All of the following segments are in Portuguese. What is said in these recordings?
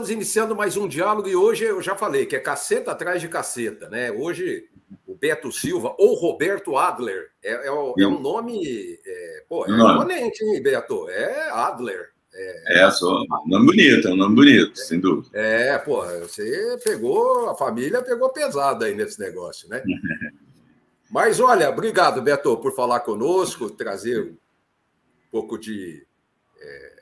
estamos iniciando mais um diálogo e hoje eu já falei que é caceta atrás de caceta, né? Hoje o Beto Silva ou Roberto Adler é, é, é um nome, é, pô, é imponente, hein, Beto? É Adler. É, é só um nome bonito, é um nome bonito, é, sem dúvida. É, pô, você pegou, a família pegou pesado aí nesse negócio, né? Mas olha, obrigado, Beto, por falar conosco, trazer um pouco de é,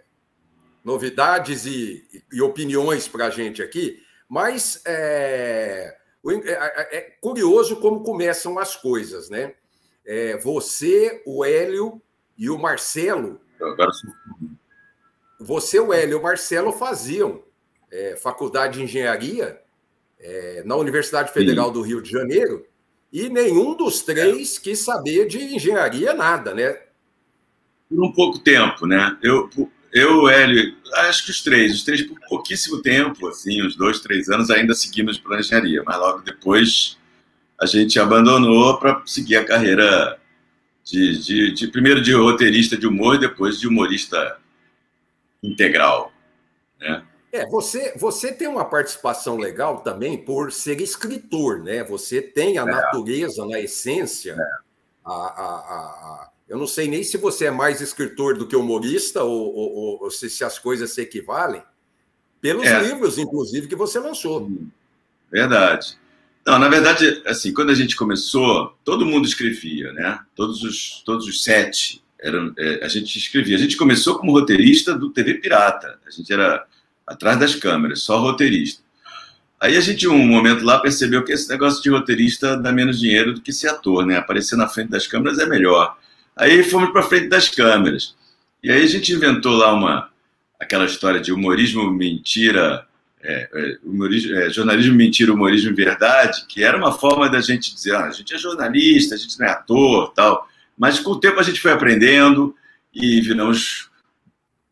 novidades e, e opiniões para a gente aqui, mas é, é, é, é, curioso como começam as coisas, né? É, você, o Hélio e o Marcelo. Agora sim. Você, o Hélio e o Marcelo faziam é, faculdade de engenharia é, na Universidade Federal sim. do Rio de Janeiro e nenhum dos três quis saber de engenharia nada, né? Por um pouco tempo, né? Eu, eu, Hélio, acho que os três, os três por pouquíssimo tempo, assim, uns dois, três anos, ainda seguimos para engenharia, mas logo depois a gente abandonou para seguir a carreira de, de, de, primeiro de roteirista de humor e depois de humorista integral, né? É, você, você tem uma participação legal também por ser escritor, né? Você tem a é. natureza, na essência, é. a, a, a eu não sei nem se você é mais escritor do que humorista ou, ou, ou se, se, as coisas se equivalem, pelos é. livros, inclusive, que você lançou. Verdade. Não, na verdade, assim, quando a gente começou, todo mundo escrevia, né? Todos os, todos os sete eram, é, a gente escrevia. A gente começou como roteirista do TV Pirata. A gente era atrás das câmeras, só roteirista. Aí a gente, um momento lá, percebeu que esse negócio de roteirista dá menos dinheiro do que ser ator, né? Aparecer na frente das câmeras é melhor. Aí fomos para frente das câmeras. E aí a gente inventou lá uma aquela história de humorismo mentira, é, é, humorismo, é, jornalismo mentira, humorismo verdade, que era uma forma da gente dizer, ah, a gente é jornalista, a gente não é ator, tal. Mas com o tempo a gente foi aprendendo e viramos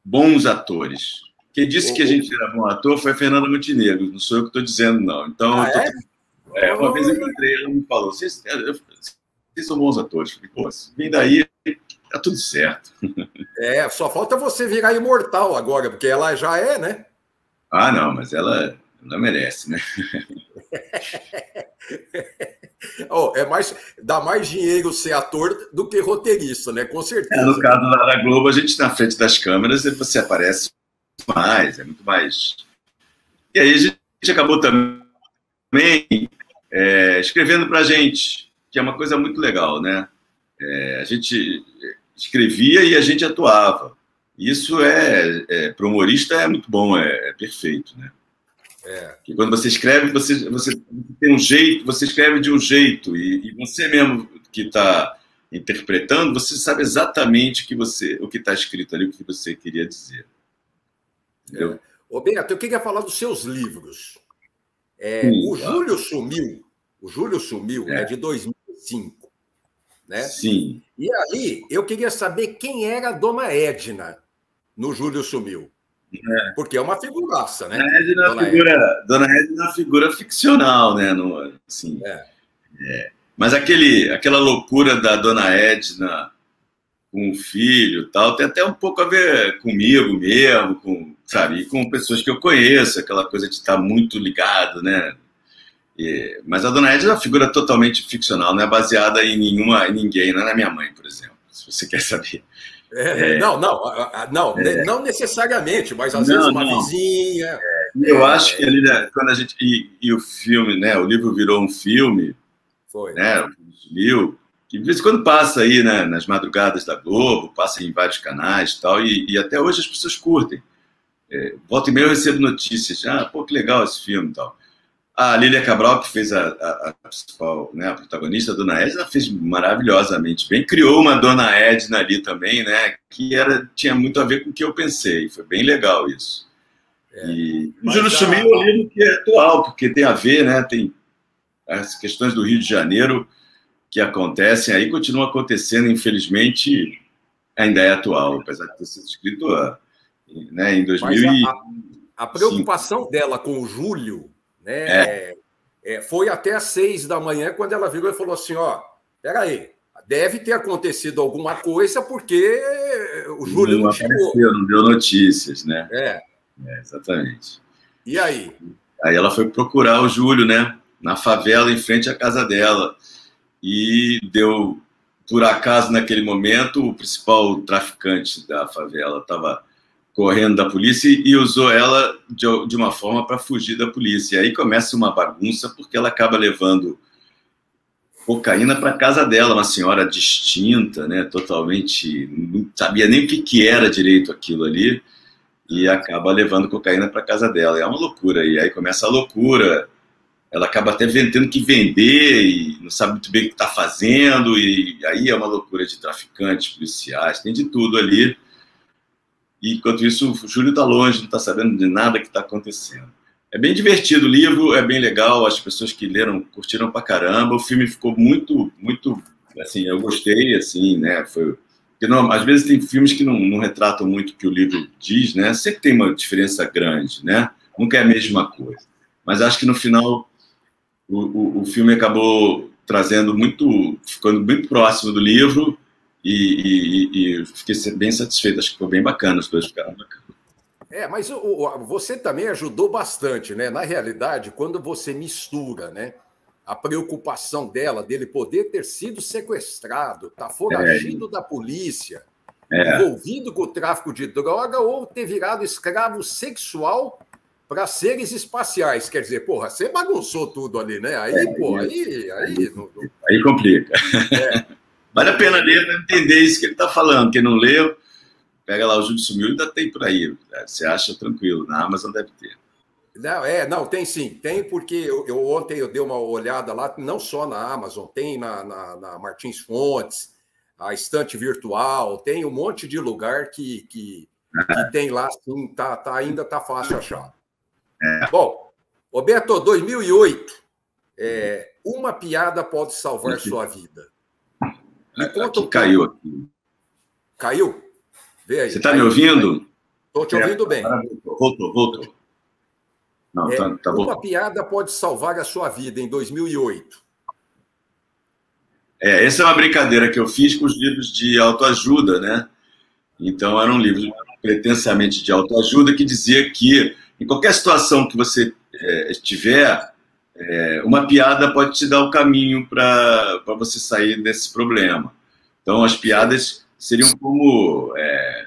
bons atores. Quem disse que a gente era bom ator foi a Fernanda Montenegro, não sou eu que estou dizendo, não. Então, ah, tô... é? uma vez eu encontrei, ela me falou, vocês, vocês são bons atores. Falei, pô, vem daí, tá tudo certo. É, só falta você virar imortal agora, porque ela já é, né? Ah, não, mas ela não merece, né? oh, é mais, dá mais dinheiro ser ator do que roteirista, né? Com certeza. É, no caso da Globo, a gente na frente das câmeras, você aparece mais, é muito mais. E aí a gente acabou também é, escrevendo para gente, que é uma coisa muito legal, né? É, a gente escrevia e a gente atuava. Isso é, é para o humorista é muito bom, é, é perfeito, né? É. Que quando você escreve, você, você tem um jeito, você escreve de um jeito e, e você mesmo que está interpretando, você sabe exatamente o que você, o que está escrito ali, o que você queria dizer. Entendeu? É. Ô, Beto, eu queria falar dos seus livros. É, o Júlio Sumiu, o Júlio Sumiu é, é de 2005 né? Sim. E aí, eu queria saber quem era a dona Edna no Júlio Sumiu. É. Porque é uma figuraça, né? Dona Edna, dona figura, Edna. Dona Edna é uma figura ficcional, né? No, assim, é. É. Mas aquele, aquela loucura da Dona Edna com o filho tal, tem até um pouco a ver comigo mesmo, com, sabe, e com pessoas que eu conheço, aquela coisa de estar muito ligado, né? E, mas a Dona Edna é uma figura totalmente ficcional, não é baseada em nenhuma, em ninguém, não é na minha mãe, por exemplo, se você quer saber. É, é, não, não, não, é, não necessariamente, mas às não, vezes uma não. vizinha. É, eu é. acho que ali, né, quando a gente. E, e, o filme, né? O livro virou um filme. Foi. Né, o que de vez em quando passa aí, né, nas madrugadas da Globo, passa em vários canais e tal, e, e até hoje as pessoas curtem. É, volta e meia eu recebo notícias, ah, pô, que legal esse filme e tal. A Lília Cabral, que fez a, a, a principal, né, a protagonista, a Dona Edna, fez maravilhosamente bem. Criou uma Dona Edna ali também, né, que era, tinha muito a ver com o que eu pensei. Foi bem legal isso. É, e o Júlio a... Sumiu é um livro que é atual, porque tem a ver, né, tem as questões do Rio de Janeiro que acontecem aí, continuam acontecendo, infelizmente, ainda é atual, apesar de ter sido escrito né, em 2000 a, a preocupação dela com o Júlio né? É. É, foi até às seis da manhã quando ela virou e falou assim: ó, peraí, deve ter acontecido alguma coisa porque o Júlio não, não chegou. Apareceu, não deu notícias, né? É. é exatamente. E aí? Aí ela foi procurar o Júlio, né? Na favela, em frente à casa dela. E deu, por acaso, naquele momento, o principal traficante da favela estava correndo da polícia e usou ela de, de uma forma para fugir da polícia. E aí começa uma bagunça, porque ela acaba levando cocaína para casa dela, uma senhora distinta, né, totalmente não sabia nem o que, que era direito aquilo ali e acaba levando cocaína para casa dela. É uma loucura e aí começa a loucura. Ela acaba até tendo que vender e não sabe muito bem o que está fazendo e aí é uma loucura de traficantes, policiais, tem de tudo ali. E enquanto isso, o Júlio está longe, não está sabendo de nada que está acontecendo. É bem divertido o livro, é bem legal, as pessoas que leram curtiram pra caramba. O filme ficou muito, muito, assim, eu gostei, assim, né? Foi, porque não, às vezes tem filmes que não, não retratam muito o que o livro diz, né? Sempre tem uma diferença grande, né? Nunca é a mesma coisa. Mas acho que no final o, o, o filme acabou trazendo muito, ficando muito próximo do livro e, e, e fiquei bem satisfeito. Acho que ficou bem bacana, as coisas ficaram bacanas. É, mas o, o, você também ajudou bastante, né? Na realidade, quando você mistura, né? A preocupação dela, dele poder ter sido sequestrado, tá foragido é. da polícia, é. envolvido com o tráfico de droga ou ter virado escravo sexual para seres espaciais. Quer dizer, porra, você bagunçou tudo ali, né? Aí, é, pô, aí. Aí, não, não... aí complica. É. vale a pena ler para entender isso que ele está falando. Quem não leu Pega lá o Júlio Sumiu, ainda tem por aí. Né? Você acha tranquilo, na Amazon deve ter. Não, é, não, tem sim, tem porque eu, eu, ontem eu dei uma olhada lá, não só na Amazon, tem na, na, na Martins Fontes, a estante virtual, tem um monte de lugar que, que, que tem lá, sim, tá, tá, ainda tá fácil achar. É. Bom, Roberto, 2008, é, uma piada pode salvar sua vida. Me conta aqui, caiu aqui. Caiu? Vê aí. Você está me ouvindo? Estou te ouvindo bem. Voltou, voltou. Não, é, tá, tá uma piada pode salvar a sua vida em 2008. É, essa é uma brincadeira que eu fiz com os livros de autoajuda, né? Então, era um livro pretensamente de autoajuda que dizia que em qualquer situação que você é, tiver, é, uma piada pode te dar o caminho para você sair desse problema. Então, as piadas seriam como é,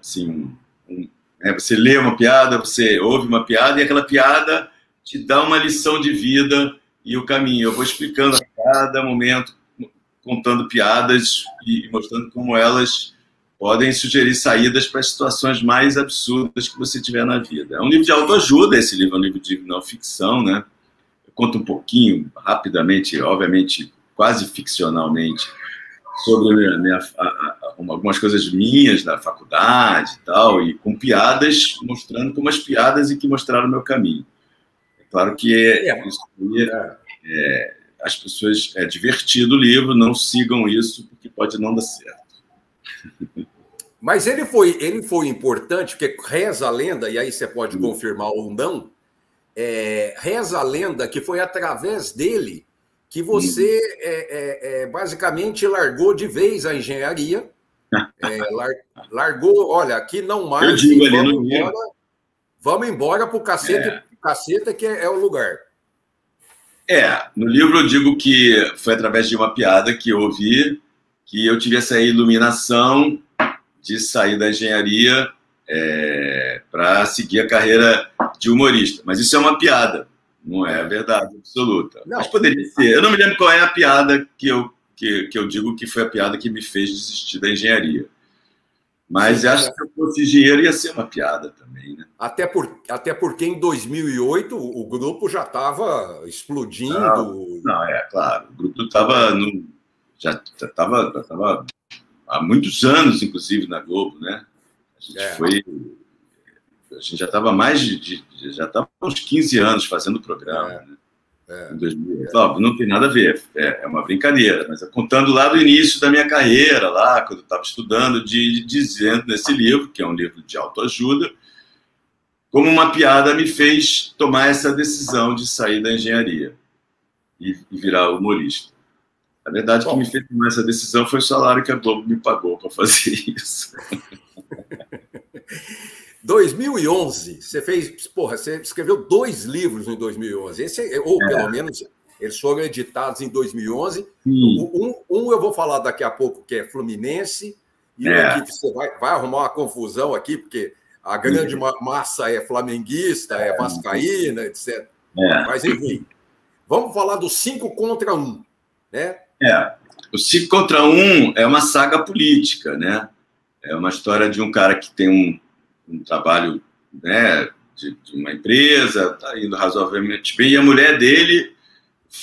assim, um, é, você lê uma piada, você ouve uma piada e aquela piada te dá uma lição de vida e o caminho. Eu vou explicando a cada momento, contando piadas e mostrando como elas podem sugerir saídas para situações mais absurdas que você tiver na vida. É um livro de autoajuda, esse livro é um livro de não ficção, né? Eu conto um pouquinho, rapidamente, obviamente, quase ficcionalmente, sobre a minha, a, a, algumas coisas minhas da faculdade e tal, e com piadas, mostrando como as piadas e que mostraram o meu caminho. É claro que é, é. Isso, é, é, as pessoas. É divertido o livro, não sigam isso, porque pode não dar certo. Mas ele foi, ele foi importante, porque reza a lenda, e aí você pode confirmar ou não, é, reza a lenda que foi através dele que você é, é, é, basicamente largou de vez a engenharia. É, lar, largou, olha, aqui não mais. Eu digo ali no embora, Vamos embora para o cacete, é. caceta que é, é, o lugar. É, no livro eu digo que foi através de uma piada que eu ouvi que eu tive essa iluminação de sair da engenharia é, para seguir a carreira de humorista. Mas isso é uma piada. Não é verdade absoluta. Não. Mas poderia ser. Eu não me lembro qual é a piada que eu, que, que eu digo que foi a piada que me fez desistir da engenharia. Mas acho que se eu fosse engenheiro ia ser uma piada também, né? Até, por, até porque em 2008 o grupo já estava explodindo. Não, não, é claro. O grupo estava já estava há muitos anos, inclusive, na Globo, né? A gente é. foi a gente já estava mais de, de, já estava uns 15 anos fazendo o programa. É, né? é, em 2000. É. não tem nada a ver, é, é, uma brincadeira, mas é contando lá do início da minha carreira, lá, quando eu estava estudando, de, de, dizendo nesse livro, que é um livro de autoajuda, como uma piada me fez tomar essa decisão de sair da engenharia e, e virar humorista. A verdade, o que me fez tomar essa decisão foi o salário que a Globo me pagou para fazer isso. 2011, você fez, porra, você escreveu dois livros em 2011. Esse, ou é. pelo menos eles foram editados em 2011. Um, um, eu vou falar daqui a pouco que é Fluminense e é. aqui você vai, vai arrumar uma confusão aqui porque a grande massa é flamenguista, é, é vascaína, etc. É. Mas enfim, vamos falar do 5 contra 1, um, né? É. O 5 contra 1 um é uma saga política, né? É uma história de um cara que tem um um trabalho né, de, de uma empresa, está indo razoavelmente bem, e a mulher dele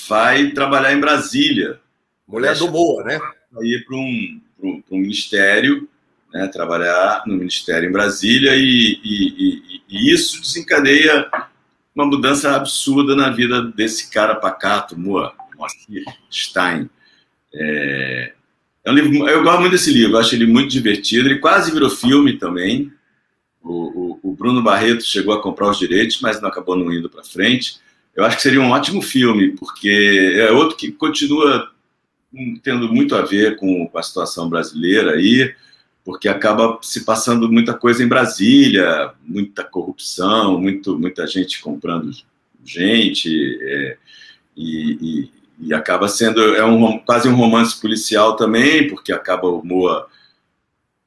vai trabalhar em Brasília. Mulher do Boa, né? Vai ir para um, um, um, ministério, né, trabalhar no ministério em Brasília, e, e, e, e, isso desencadeia uma mudança absurda na vida desse cara pacato, Moa, Moacir Stein. É, é um livro, eu gosto muito desse livro, acho ele muito divertido, ele quase virou filme também, o, o, o, Bruno Barreto chegou a comprar os direitos, mas não acabou não indo para frente. Eu acho que seria um ótimo filme, porque é outro que continua tendo muito a ver com, com a situação brasileira aí, porque acaba se passando muita coisa em Brasília, muita corrupção, muito, muita gente comprando gente, é, e, e, e, acaba sendo é um, quase um romance policial também, porque acaba o Moa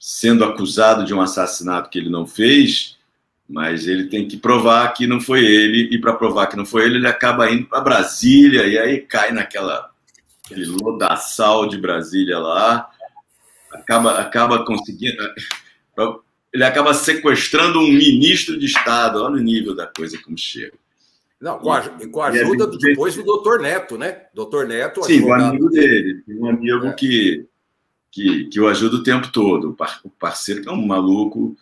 sendo acusado de um assassinato que ele não fez, mas ele tem que provar que não foi ele, e para provar que não foi ele, ele acaba indo para Brasília, e aí cai naquela aquele lodaçal de Brasília lá, acaba, acaba conseguindo. Ele acaba sequestrando um ministro de Estado, olha o nível da coisa como chega. Não, com a, com a ajuda do, depois do doutor Neto, né? Doutor Neto. Sim, o amigo dele. Um amigo é. que que, que o ajuda o tempo todo. O parceiro que é um maluco,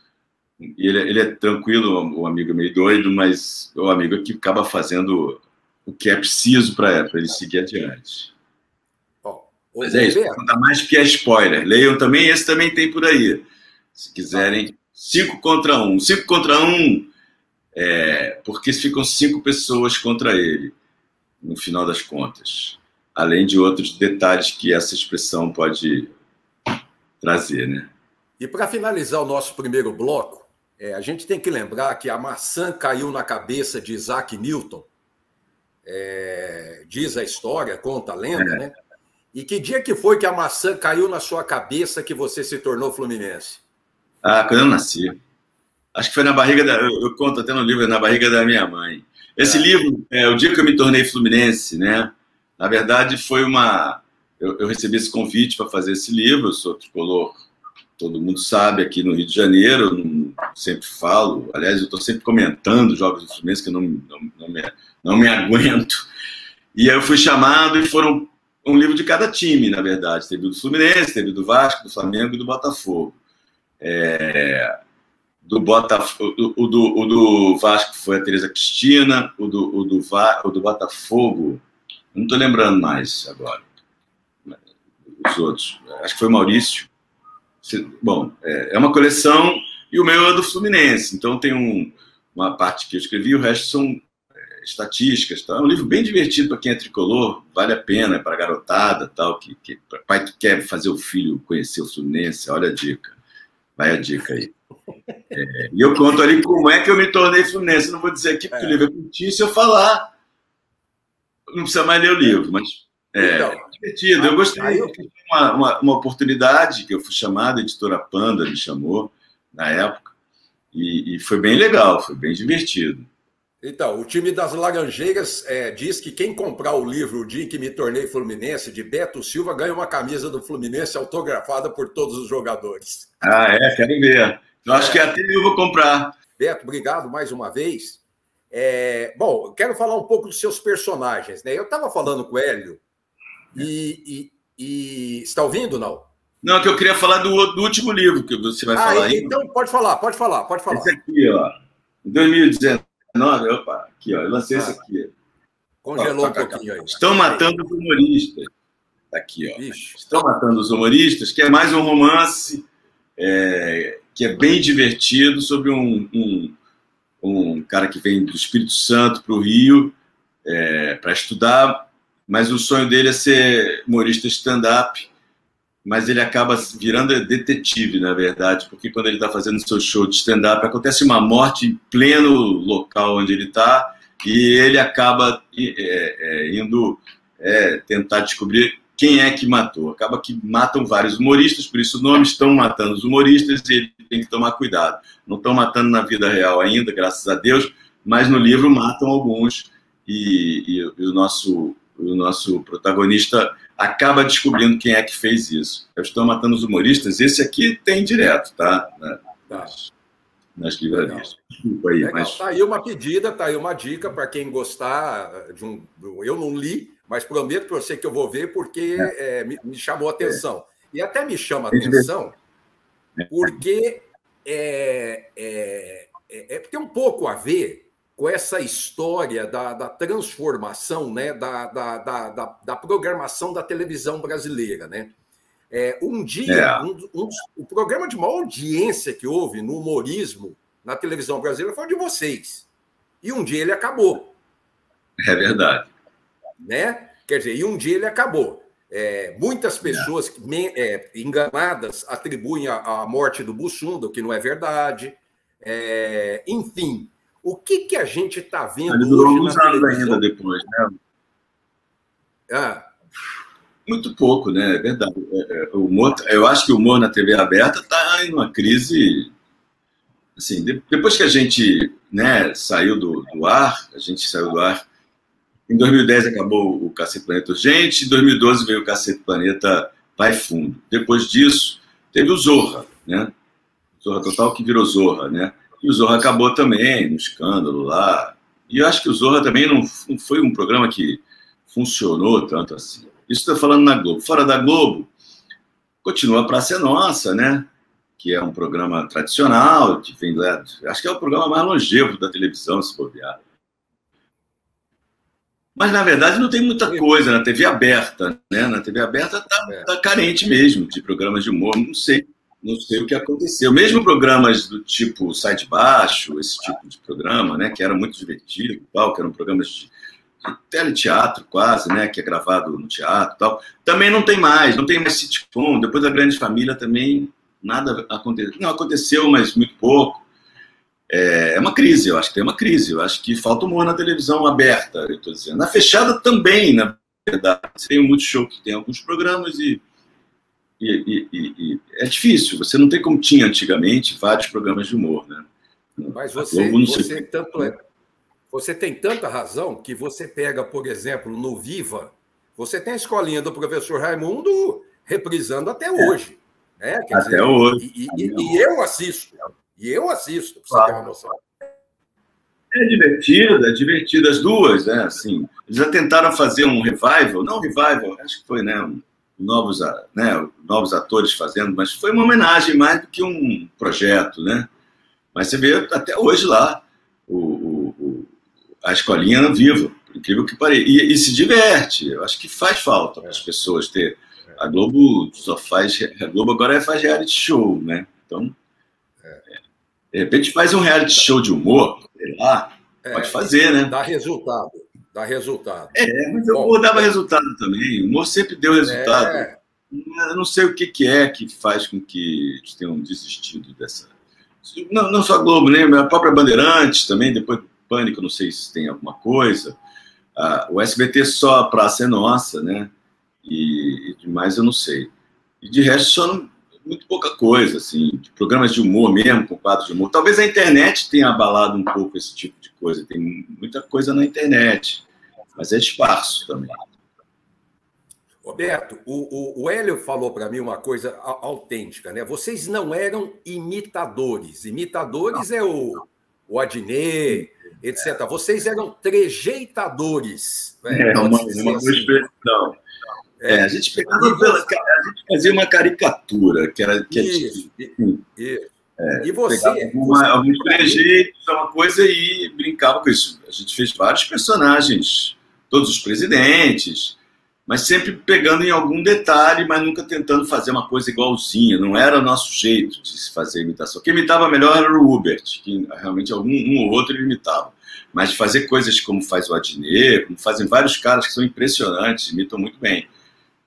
ele, ele é tranquilo, o amigo é meio doido, mas o amigo que acaba fazendo o que é preciso para ele seguir adiante. Oh, mas é isso, não mais que é spoiler. Leiam também, esse também tem por aí. Se quiserem, cinco contra um. Cinco contra um, é, porque ficam cinco pessoas contra ele, no final das contas. Além de outros detalhes que essa expressão pode trazer, né? E para finalizar o nosso primeiro bloco, é, a gente tem que lembrar que a maçã caiu na cabeça de Isaac Newton. É, diz a história, conta a lenda, é. né? E que dia que foi que a maçã caiu na sua cabeça que você se tornou fluminense? Ah, quando eu nasci. Acho que foi na barriga da. Eu conto até no livro, na barriga da minha mãe. Esse é. livro, é, o dia que eu me tornei fluminense, né? Na verdade, foi uma eu, eu recebi esse convite para fazer esse livro. Eu sou tricolor, todo mundo sabe, aqui no Rio de Janeiro. Não, sempre falo, aliás, eu estou sempre comentando jogos do Fluminense que eu não, não, não, me, não me aguento. E aí eu fui chamado e foram um livro de cada time, na verdade. Teve do Fluminense, teve do Vasco, do Flamengo e do Botafogo. É, do Botafogo, o, do, o do Vasco foi a Tereza Cristina, o do, o do, o do Botafogo, não estou lembrando mais agora os outros. Acho que foi Maurício. Bom, é, é uma coleção e o meu é do Fluminense. Então tem um, uma parte que eu escrevi, o resto são é, estatísticas. Tá? É um livro bem divertido para quem é tricolor, vale a pena, é para garotada, tal, que, que pai que quer fazer o filho conhecer o Fluminense. Olha a dica, vai a dica aí. É, e eu conto ali como é que eu me tornei Fluminense. Não vou dizer aqui porque é. o livro é curtinho, se eu falar, não precisa mais ler o livro, mas é, então, divertido. Eu gostei. Aí eu... Uma, uma, uma, oportunidade que eu fui chamado, a editora Panda me chamou na época, e, e foi bem legal, foi bem divertido. Então, o time das Laranjeiras é, diz que quem comprar o livro O Dia que Me Tornei Fluminense, de Beto Silva, ganha uma camisa do Fluminense autografada por todos os jogadores. Ah, é? Quero ver. Eu acho é. que até eu vou comprar. Beto, obrigado mais uma vez. É, bom, quero falar um pouco dos seus personagens. Né? Eu estava falando com o Hélio e, e, e está ouvindo, não? Não, que eu queria falar do, do último livro que você vai ah, falar. aí. Então, pode falar, pode falar, pode falar. Esse aqui, ó. Em 2019, opa, aqui, ó, eu lancei ah, esse aqui. Congelou ó, um pouquinho aí. Estão matando os humoristas. Tá aqui, ó. Ixi. Estão matando os humoristas, que é mais um romance é, que é bem divertido sobre um, um, um cara que vem do Espírito Santo para o Rio é, para estudar mas o sonho dele é ser humorista stand-up. mas ele acaba virando detetive, na verdade, porque quando ele está fazendo seu show de stand-up, acontece uma morte em pleno local onde ele está, e ele acaba é, é, indo é, tentar descobrir quem é que matou. Acaba que matam vários humoristas, por isso os nomes estão matando os humoristas e ele tem que tomar cuidado. Não estão matando na vida real ainda, graças a Deus, mas no livro matam alguns e, e, e o, nosso, o nosso protagonista acaba descobrindo quem é que fez isso. Eu estou matando os humoristas, esse aqui tem direto, tá? Nas, nas livrarias. Desculpa aí, Legal. mas... Tá aí uma pedida, tá aí uma dica para quem gostar de um. Eu não li, mas prometo para você que eu vou ver porque é. É, me, me, chamou a atenção. É. E até me chama a atenção porque é, é, é, tem um pouco a ver com essa história da, da transformação né, da, da, da, da, programação da televisão brasileira. Né? É, um dia, é. um, um, o programa de maior audiência que houve no humorismo na televisão brasileira foi o de vocês. E um dia ele acabou. É verdade. Né? Quer dizer, e um dia ele acabou. É, muitas pessoas é. enganadas atribuem a, a, morte do Bussunda, o que não é verdade. É, enfim, o que, que a gente está vendo Ele durou hoje na anos ainda depois, né? Ah. Muito pouco, né? É verdade. É, é, o humor, eu acho que o humor na TV aberta está em uma crise. Assim, depois que a gente né, saiu do, do ar, a gente saiu do ar. Em 2010 acabou o Cacete Planeta Urgente, em 2012 veio o Cacete Planeta Vai Fundo. Depois disso, teve o Zorra, né? Zorra Total que virou Zorra, né? E o Zorra acabou também, no escândalo lá. E eu acho que o Zorra também não, não foi um programa que funcionou tanto assim. Isso estou falando na Globo. Fora da Globo, continua a Praça é Nossa, né? Que é um programa tradicional, que vem lá. Acho que é o programa mais longevo da televisão, se bobear. Mas, na verdade, não tem muita coisa na TV aberta, né? Na TV aberta está é. tá carente mesmo de programas de humor. Não sei não sei o que aconteceu. Mesmo programas do tipo Sai de Baixo, esse tipo de programa, né, que era muito divertido, tal, que eram programas de, de teleteatro quase, né, que é gravado no teatro, tal, também não tem mais, não tem mais sitcom. Depois da Grande Família também nada aconteceu, não aconteceu, mas muito pouco. É, é uma crise, eu acho que tem uma crise. Eu acho que falta humor na televisão aberta, eu estou dizendo. Na fechada também, na verdade. Tem um Multishow que tem alguns programas e e, e, e, é difícil, você não tem como tinha antigamente vários programas de humor, né? Mas você, você, tanto é, você tem tanta razão que você pega, por exemplo, no Viva, você tem a escolinha do professor Raimundo reprisando até é. hoje. Né? Quer até dizer, hoje. E, e, eu assisto. E eu assisto, pra você ter uma noção. É divertido, é divertido as duas, né? Assim, eles já tentaram fazer um revival, não revival, acho que foi, né? Um novos, né, novos atores fazendo, mas foi uma homenagem mais do que um projeto, né? Mas você vê até hoje lá o, o, a escolinha viva, incrível que pareça, e, e, se diverte. Eu acho que faz falta para as pessoas ter. A Globo só faz, a Globo agora faz reality show, né? Então, é, de repente faz um reality show de humor, sei lá, pode é, fazer, né? Dá resultado. Dá resultado. É, mas o humor dava resultado também. O humor sempre deu resultado. É. Eu não sei o que, que é que faz com que eles tenham desistido dessa. Não, não só a Globo, né? A própria Bandeirantes também, depois do Pânico, não sei se tem alguma coisa. Ah, o SBT só a Praça é Nossa, né? E, e demais eu não sei. E de resto, só muito pouca coisa, assim, de programas de humor mesmo, com quadros de humor. Talvez a internet tenha abalado um pouco esse tipo de coisa. Tem muita coisa na internet, mas é esparso também. Roberto, o, o, o Hélio falou para mim uma coisa autêntica, né? Vocês não eram imitadores. Imitadores não. é o, o Adnet, etc. Vocês eram trejeitadores. Né? É, uma, uma assim. expressão. É, a gente pegava pela, a gente fazia uma caricatura, que era que isso, gente, isso. É, e você? Alguma, alguns trejeitos, uma coisa e brincava com isso. A gente fez vários personagens, todos os presidentes, mas sempre pegando em algum detalhe, mas nunca tentando fazer uma coisa igualzinha. Não era o nosso jeito de se fazer imitação. Quem imitava melhor era o Hubert, que realmente algum um ou outro ele imitava. Mas fazer coisas como faz o Adnet, como fazem vários caras que são impressionantes, imitam muito bem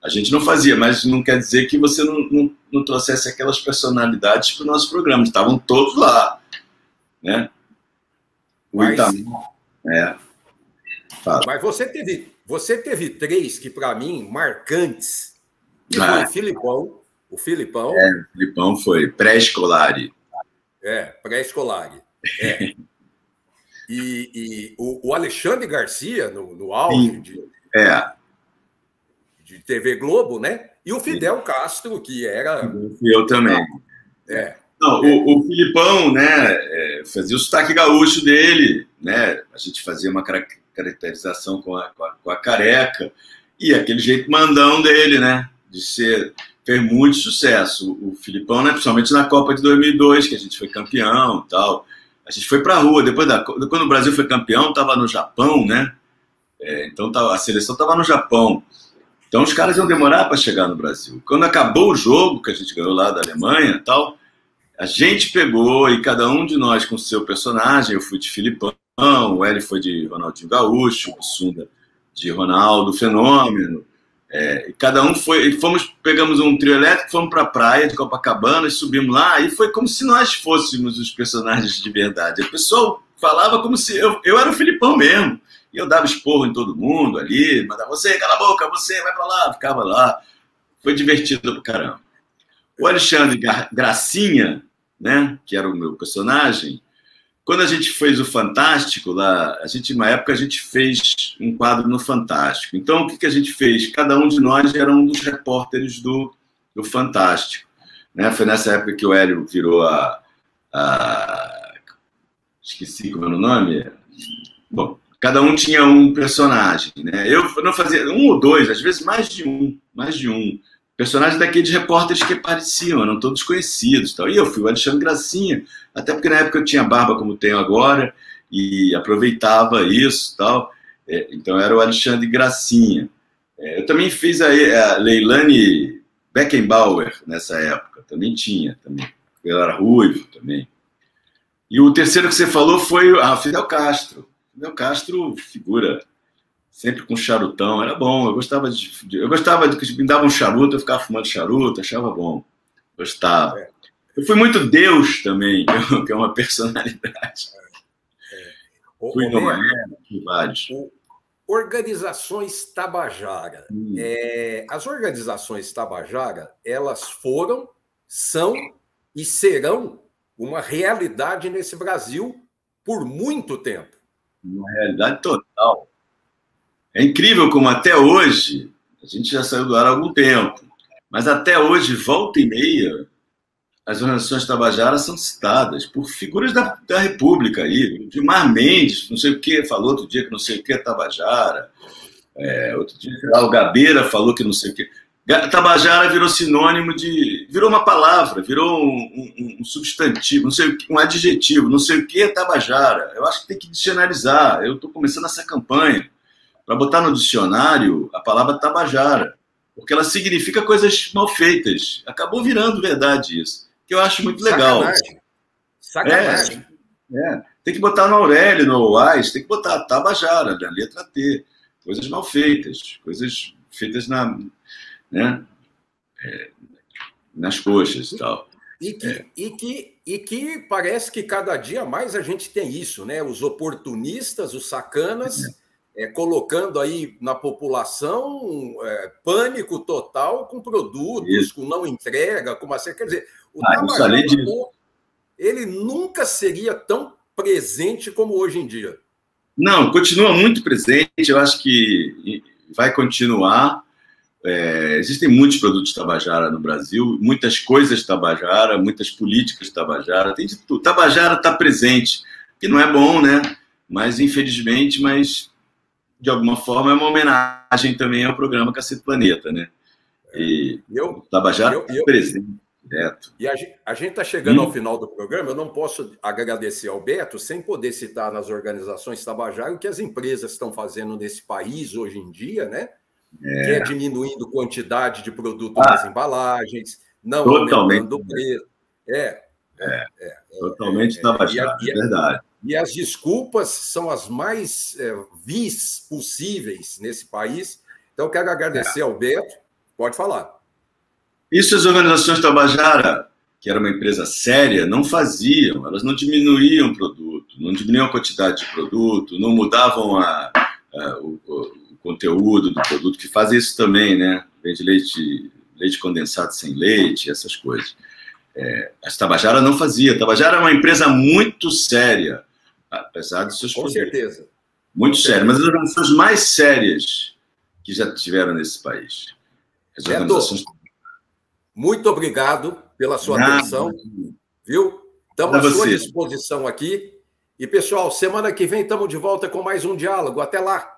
A gente não fazia, mas não quer dizer que você não, não, não trouxesse aquelas personalidades para o nosso programa. Estavam todos lá. Né? O mas, É. Fala. Mas você teve, você teve três que, para mim, marcantes. Que ah. foi o Filipão. O Filipão. É, o Filipão foi pré-escolari. É, pré-escolari. É. e, e o, o, Alexandre Garcia, no, no auge de, é. De TV Globo, né? E o Fidel. Castro, que era. Eu também. É. Não, o, o Filipão, né, é, fazia o sotaque gaúcho dele, né? A gente fazia uma caracterização com a, com a, com a careca e aquele jeito mandão dele, né? De ser fez muito sucesso. O Filipão, né, principalmente na Copa de 2002, que a gente foi campeão tal. A gente foi para a rua. Depois da, quando o Brasil foi campeão, estava no Japão, né? É, então a seleção estava no Japão. Então os caras iam demorar para chegar no Brasil. Quando acabou o jogo, que a gente ganhou lá da Alemanha tal, a gente pegou e cada um de nós com o seu personagem. Eu fui de Filipão, o Eli foi de Ronaldinho Gaúcho, o Sunda de Ronaldo Fenômeno. É, cada um foi, fomos, pegamos um trio elétrico, fomos para a praia de Copacabana subimos lá, e foi como se nós fôssemos os personagens de verdade. A pessoa falava como se eu, eu era o Filipão mesmo. E eu dava esporro em todo mundo ali, mandava você, cala a boca, você vai para lá, ficava lá. Foi divertido pro caramba. O Alexandre Gracinha, né, que era o meu personagem, quando a gente fez o Fantástico lá, a gente, uma época, a gente fez um quadro no Fantástico. Então, o que, que a gente fez? Cada um de nós era um dos repórteres do, do Fantástico. Né? Foi nessa época que o Hélio virou a, a. Esqueci como era o nome. Bom, cada um tinha um personagem. Né? Eu não fazia um ou dois, às vezes mais de um, mais de um personagens daqueles repórteres que apareciam, eram todos conhecidos. Tal. E eu fui o Alexandre Gracinha, até porque na época eu tinha barba como tenho agora, e aproveitava isso tal. É, então era o Alexandre Gracinha. É, eu também fiz a, a Leilani Beckenbauer nessa época, também tinha, também. Eu era ruivo também. E o terceiro que você falou foi a Fidel Castro. Fidel Castro, figura sempre com charutão, era bom. Eu gostava de, eu gostava de que me dava um charuto, eu ficava fumando charuto, achava bom. Gostava. É. Eu fui muito Deus também, que é uma personalidade. É. é. Fui no vários. Organizações Tabajara. Hum. É, as organizações Tabajara, elas foram, são e serão uma realidade nesse Brasil por muito tempo. Uma realidade total. É incrível como até hoje, a gente já saiu do ar há algum tempo, mas até hoje, volta e meia, as organizações tabajaras são citadas por figuras da, da República aí. Gilmar Mendes, não sei o que, falou outro dia que não sei o que é Tabajara. É, outro dia, o Gabeira falou que não sei o que. Tabajara virou sinônimo de. virou uma palavra, virou um, um, um, substantivo, não sei um adjetivo, não sei o que é Tabajara. Eu acho que tem que dicionarizar. Eu estou começando essa campanha para botar no dicionário a palavra tabajara, porque ela significa coisas mal feitas. Acabou virando verdade isso, que eu acho muito legal. Sacanagem. Sacanagem. É, é. Tem que botar no Aurélio, no Oais, tem que botar tabajara, na letra T. Coisas mal feitas, coisas feitas na, né, é, nas coxas e tal. E que, é. e, que, e que parece que cada dia mais a gente tem isso, né? Os oportunistas, os sacanas, é é, colocando aí na população é, pânico total com produtos, isso. com não entrega, com uma Quer dizer, o ah, Tamarindo, ele nunca seria tão presente como hoje em dia. Não, continua muito presente, eu acho que vai continuar. É, existem muitos produtos Tabajara no Brasil, muitas coisas Tabajara, muitas políticas Tabajara, tem de tudo. Tabajara está presente, que não é bom, né? Mas infelizmente, mas de alguma forma, é uma homenagem também ao programa Cacete Planeta, né? E eu, Tabajara eu, eu, presente, direto. E a gente está chegando hum. ao final do programa, eu não posso agradecer ao Beto sem poder citar nas organizações Tabajara o que as empresas estão fazendo nesse país hoje em dia, né? É. Que é diminuindo quantidade de produto ah, nas embalagens, não totalmente. aumentando o preço. É, é, é, é totalmente é, Tabajara, é, verdade. E as desculpas são as mais é, vis possíveis nesse país. Então, quero agradecer é. ao Beto Pode falar. Isso as organizações Tabajara, que era uma empresa séria, não faziam. Elas não diminuíam o produto, não diminuíam a quantidade de produto, não mudavam a, a, o, conteúdo do produto, que faz isso também, né? Vende leite, leite condensado sem leite, essas coisas. É, a Tabajara não fazia. A Tabajara é uma empresa muito séria, apesar de seus Com problemas. certeza. Muito séria, mas as organizações mais sérias que já tiveram nesse país. As organizações muito obrigado pela sua Nada. atenção, viu? Estamos à sua disposição aqui. E, pessoal, semana que vem estamos de volta com mais um diálogo. Até lá!